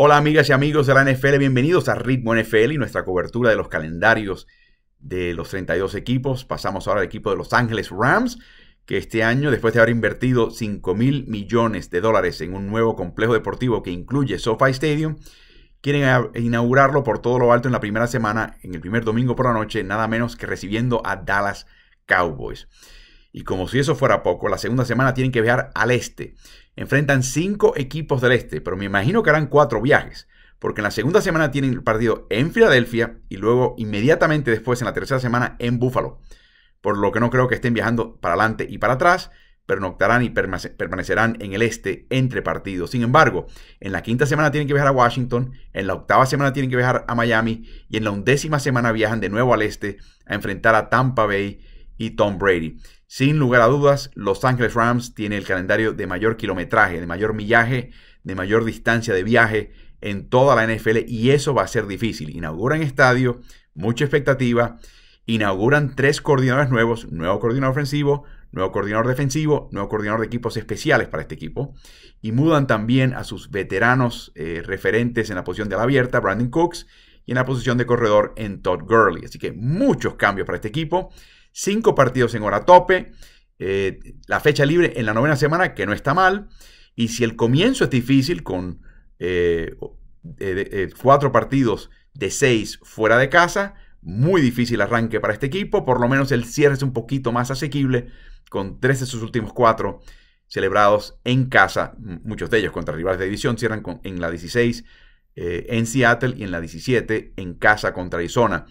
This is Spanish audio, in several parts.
Hola amigas y amigos de la NFL, bienvenidos a Ritmo NFL y nuestra cobertura de los calendarios de los 32 equipos. Pasamos ahora al equipo de Los Ángeles Rams, que este año, después de haber invertido 5 mil millones de dólares en un nuevo complejo deportivo que incluye SoFi Stadium, quieren inaugurarlo por todo lo alto en la primera semana, en el primer domingo por la noche, nada menos que recibiendo a Dallas Cowboys. Y como si eso fuera poco, la segunda semana tienen que viajar al este enfrentan cinco equipos del este, pero me imagino que harán cuatro viajes, porque en la segunda semana tienen el partido en Filadelfia y luego inmediatamente después en la tercera semana en Buffalo. Por lo que no creo que estén viajando para adelante y para atrás, pernoctarán y permanecerán en el este entre partidos. Sin embargo, en la quinta semana tienen que viajar a Washington, en la octava semana tienen que viajar a Miami y en la undécima semana viajan de nuevo al este a enfrentar a Tampa Bay y Tom Brady. Sin lugar a dudas, Los Angeles Rams tiene el calendario de mayor kilometraje, de mayor millaje, de mayor distancia de viaje en toda la NFL y eso va a ser difícil. Inauguran estadio, mucha expectativa, inauguran tres coordinadores nuevos, nuevo coordinador ofensivo, nuevo coordinador defensivo, nuevo coordinador de equipos especiales para este equipo y mudan también a sus veteranos eh, referentes en la posición de la abierta, Brandon Cooks, y en la posición de corredor en Todd Gurley. Así que muchos cambios para este equipo. Cinco partidos en hora tope, eh, la fecha libre en la novena semana, que no está mal, y si el comienzo es difícil con eh, eh, cuatro partidos de seis fuera de casa, muy difícil arranque para este equipo, por lo menos el cierre es un poquito más asequible, con tres de sus últimos cuatro celebrados en casa, muchos de ellos contra rivales de división, cierran en la 16 en Seattle y en la 17 en casa contra Arizona.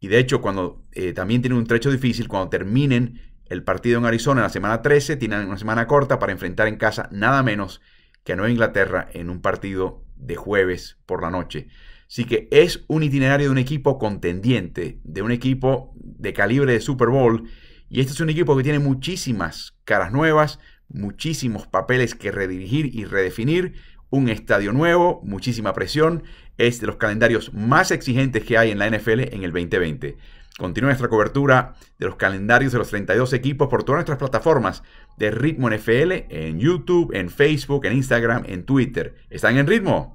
Y de hecho, cuando eh, también tienen un trecho difícil, cuando terminen el partido en Arizona en la semana 13, tienen una semana corta para enfrentar en casa nada menos que a Nueva Inglaterra en un partido de jueves por la noche. Así que es un itinerario de un equipo contendiente, de un equipo de calibre de Super Bowl. Y este es un equipo que tiene muchísimas caras nuevas, muchísimos papeles que redirigir y redefinir un estadio nuevo, muchísima presión. Es de los calendarios más exigentes que hay en la NFL en el 2020. Continúa nuestra cobertura de los calendarios de los 32 equipos por todas nuestras plataformas de Ritmo NFL en YouTube, en Facebook, en Instagram, en Twitter. ¿Están en ritmo?